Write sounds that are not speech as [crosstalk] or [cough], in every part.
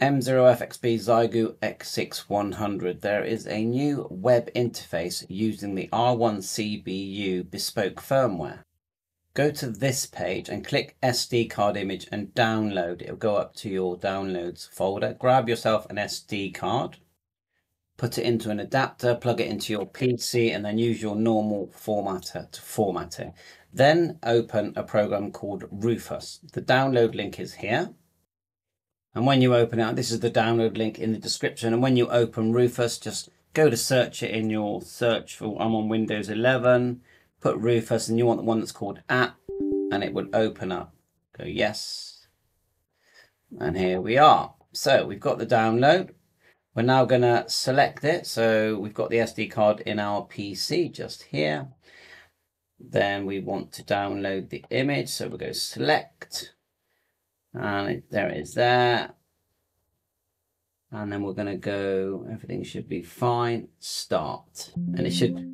M0FXB Xiegu X6100. There is a new web interface using the R1CBU bespoke firmware. Go to this page and click SD card image and download. It'll go up to your downloads folder. Grab yourself an SD card, put it into an adapter, plug it into your PC and then use your normal formatter to format it. Then open a program called Rufus. The download link is here. And when you open it, this is the download link in the description. And when you open Rufus, just go to search it in your search for, I'm on Windows 11, put Rufus and you want the one that's called app and it would open up. Go yes. And here we are. So we've got the download. We're now going to select it. So we've got the SD card in our PC just here. Then we want to download the image. So we'll go select. And it, there it is there. And then we're going to go, everything should be fine. Start. And it should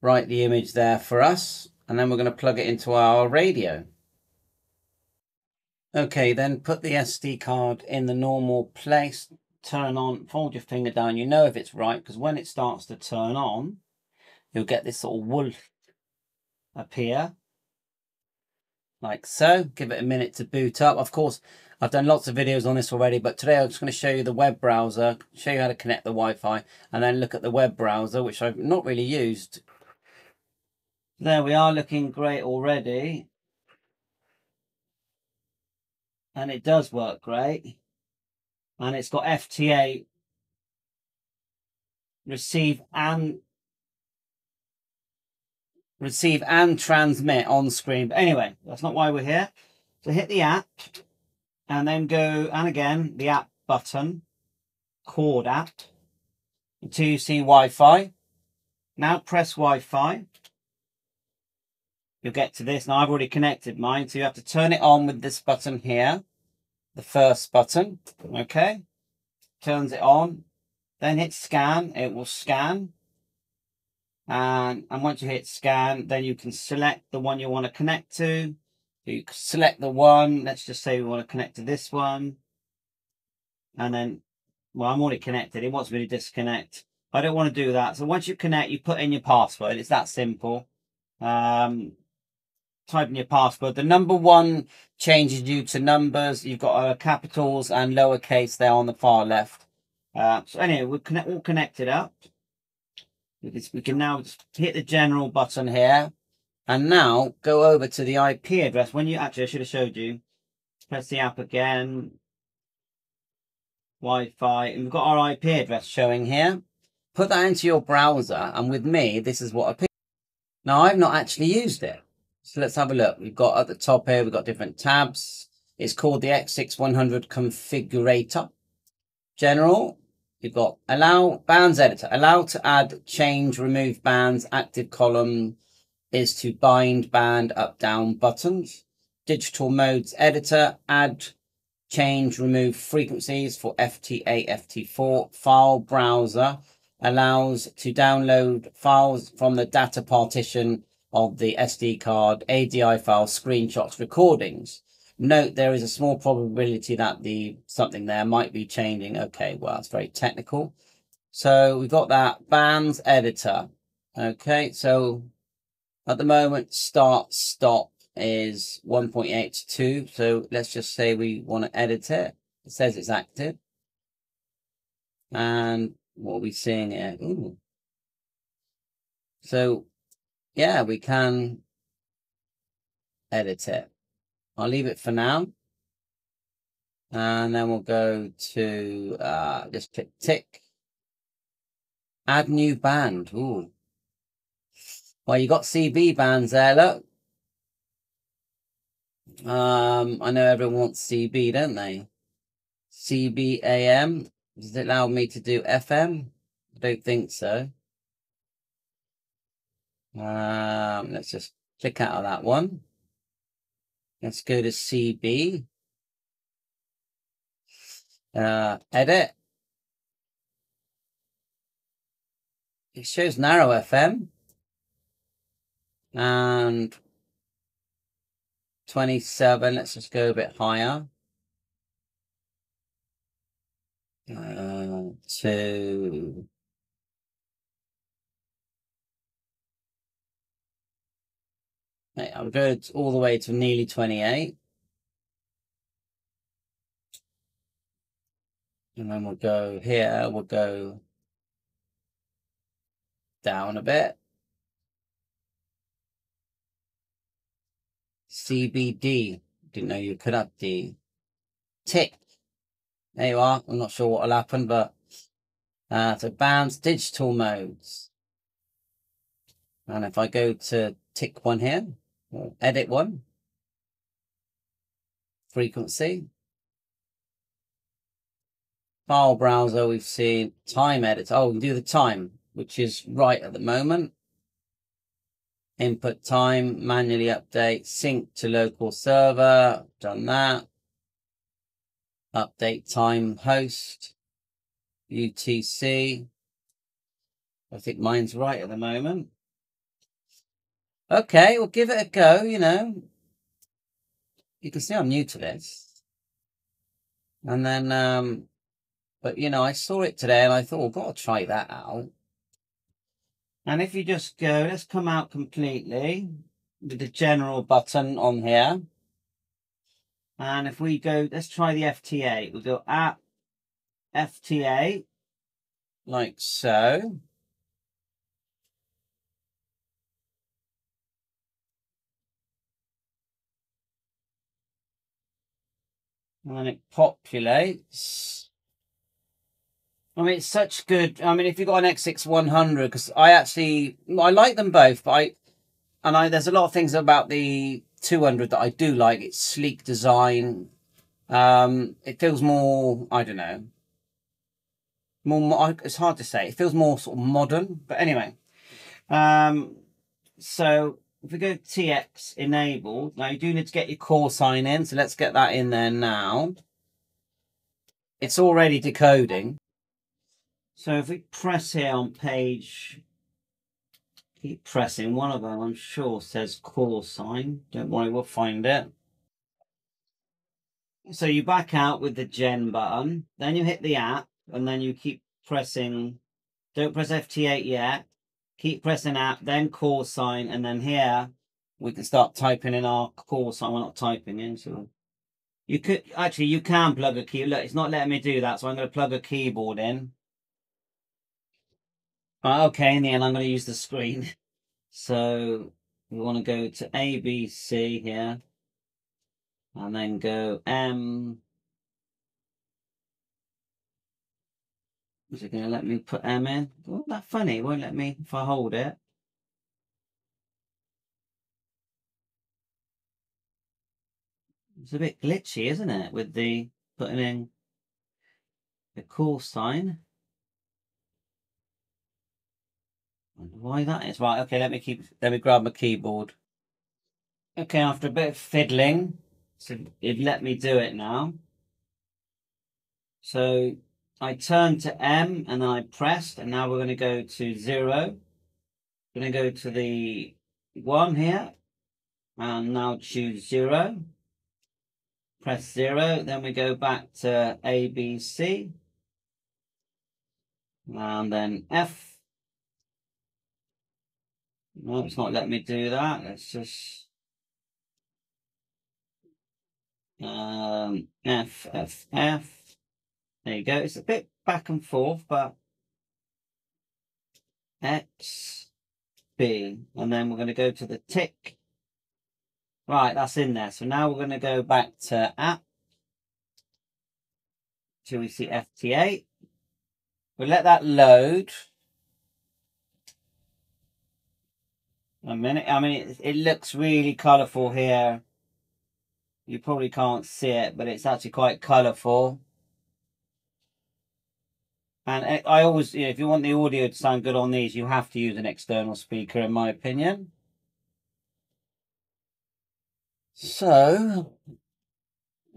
write the image there for us. And then we're going to plug it into our radio. Okay, then put the SD card in the normal place turn on, fold your finger down, you know if it's right, because when it starts to turn on, you'll get this sort of wolf appear, like so. Give it a minute to boot up. Of course, I've done lots of videos on this already, but today I'm just going to show you the web browser, show you how to connect the Wi-Fi, and then look at the web browser, which I've not really used. There we are, looking great already. And it does work great and it's got FT8 receive and receive and transmit on screen. But anyway, that's not why we're here. So hit the app and then go, and again, the app button, cord app, until you see Wi-Fi. Now press Wi-Fi. You'll get to this. Now I've already connected mine, so you have to turn it on with this button here the first button, okay? Turns it on, then hit scan, it will scan. And, and once you hit scan, then you can select the one you want to connect to. You select the one, let's just say we want to connect to this one. And then, well, I'm already connected. It wants me to disconnect. I don't want to do that. So once you connect, you put in your password. It's that simple. Um, type in your password. The number one changes you to numbers. You've got uh, capitals and lowercase there on the far left. Uh, so anyway, we're connect, all connected up. We can now hit the general button here. And now go over to the IP address. When you actually, I should have showed you. Press the app again. Wi-Fi. And we've got our IP address showing here. Put that into your browser. And with me, this is what appears. Now, I've not actually used it. So let's have a look. We've got at the top here, we've got different tabs. It's called the X6100 configurator. General, you've got allow bands editor. Allow to add, change, remove bands. Active column is to bind band up down buttons. Digital modes editor, add, change, remove frequencies for FT8, FT4. File browser allows to download files from the data partition of the SD card, ADI file, screenshots, recordings. Note there is a small probability that the something there might be changing. Okay, well, it's very technical. So we've got that bands editor. Okay, so at the moment, start, stop is 1.82. So let's just say we want to edit it. It says it's active. And what are we seeing here? Ooh. So yeah, we can edit it. I'll leave it for now. And then we'll go to, uh, just click tick. Add new band. Ooh. Well, you got CB bands there, look. Um, I know everyone wants CB, don't they? CBAM. Does it allow me to do FM? I don't think so. Um, let's just click out of that one. Let's go to CB. Uh, edit. It shows narrow FM. And 27. Let's just go a bit higher. Uh, to I'll go all the way to nearly 28. And then we'll go here, we'll go down a bit. CBD. Didn't know you could have D. Tick. There you are. I'm not sure what will happen, but uh, so bands, digital modes. And if I go to tick one here, edit one, frequency, file browser, we've seen time edit. Oh, we do the time, which is right at the moment. Input time, manually update, sync to local server, done that. Update time host, UTC. I think mine's right at the moment. Okay, we'll give it a go, you know. You can see I'm new to this. And then, um, but you know, I saw it today and I thought, well, I've got to try that out. And if you just go, let's come out completely with the general button on here. And if we go, let's try the FT8. We'll go at FT8, like so. And then it populates. I mean, it's such good. I mean, if you've got an X6 because I actually, I like them both, but I, and I, there's a lot of things about the 200 that I do like. It's sleek design. Um, it feels more, I don't know, more, it's hard to say. It feels more sort of modern, but anyway. Um, so if we go TX enabled, now you do need to get your call sign in, so let's get that in there now. It's already decoding. So if we press here on page, keep pressing, one of them I'm sure says call sign. Don't worry, we'll find it. So you back out with the gen button, then you hit the app, and then you keep pressing, don't press FT8 yet, keep pressing app, then call sign, and then here we can start typing in our call sign. We're not typing in, so you could actually you can plug a key. Look, it's not letting me do that, so I'm going to plug a keyboard in. Right, okay, in the end, I'm going to use the screen. [laughs] So we want to go to ABC here, and then go M. Is it going to let me put M in? Oh, that funny. It won't let me if I hold it. It's a bit glitchy, isn't it? With the putting in the call sign. Wonder why that is. Right, okay, let me keep let me grab my keyboard. Okay, after a bit of fiddling, so it let me do it now. So I turned to M and I pressed, and now we're going to go to zero. We're going to go to the one here, and now choose zero. Press zero, then we go back to A, B, C, and then F. No, it's not letting me do that. Let's just um, F, F, F. There you go. It's a bit back and forth, but X, B, and then we're going to go to the tick. Right, that's in there. So now we're going to go back to app till we see FT8. We'll let that load. A minute. I mean, it, it looks really colourful here. You probably can't see it, but it's actually quite colourful. And I always, you know, if you want the audio to sound good on these, you have to use an external speaker, in my opinion. So,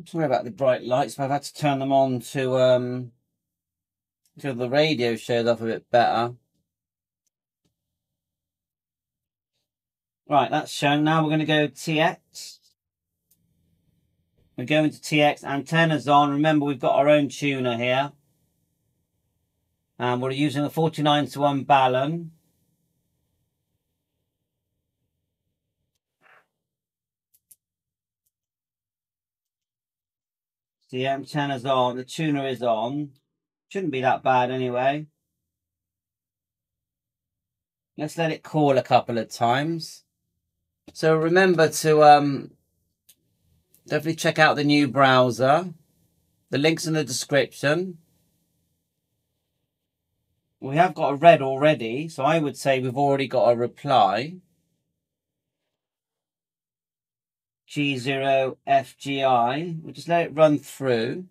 sorry about the bright lights, but I've had to turn them on to um to the radio shows off a bit better. Right, that's shown. Now we're going to go TX. We're going to TX antennas on. Remember, we've got our own tuner here. And we're using a 49 to 1 Balun. The antenna's on, the tuner is on. Shouldn't be that bad anyway. Let's let it call a couple of times. So remember to um, definitely check out the new browser. The link's in the description. We have got a red already, so I would say we've already got a reply. G0FGI. We'll just let it run through.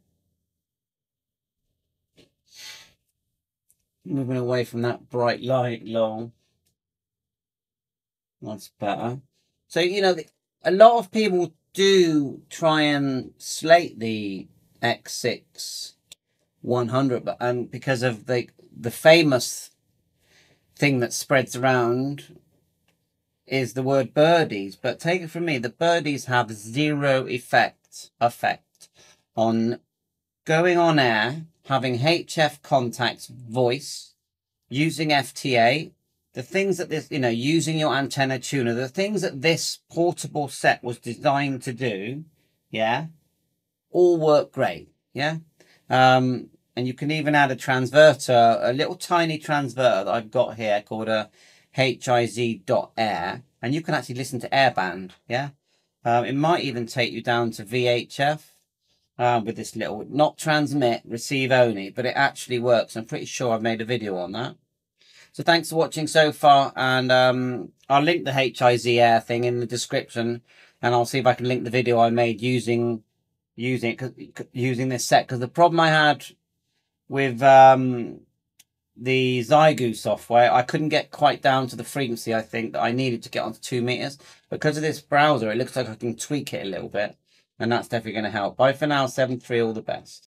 Moving away from that bright light long. That's better. So, you know, a lot of people do try and slate the X6 100, but and because of the the famous thing that spreads around is the word birdies. But take it from me, the birdies have zero effect effect on going on air, having HF contacts voice, using FT8, the things that this, you know, using your antenna tuner, the things that this portable set was designed to do, yeah, all work great, yeah. Um, and you can even add a transverter, a little tiny transverter that I've got here called a HIZ.air, and you can actually listen to airband, yeah. Um, it might even take you down to VHF um, with this little, not transmit, receive only, but it actually works. I'm pretty sure I've made a video on that. So thanks for watching so far, and um, I'll link the HIZ Air thing in the description, and I'll see if I can link the video I made using using using this set. Because the problem I had with um, the Xiegu software, I couldn't get quite down to the frequency I think that I needed to get onto two meters. Because of this browser, it looks like I can tweak it a little bit, and that's definitely going to help. Bye for now, 7-3, all the best.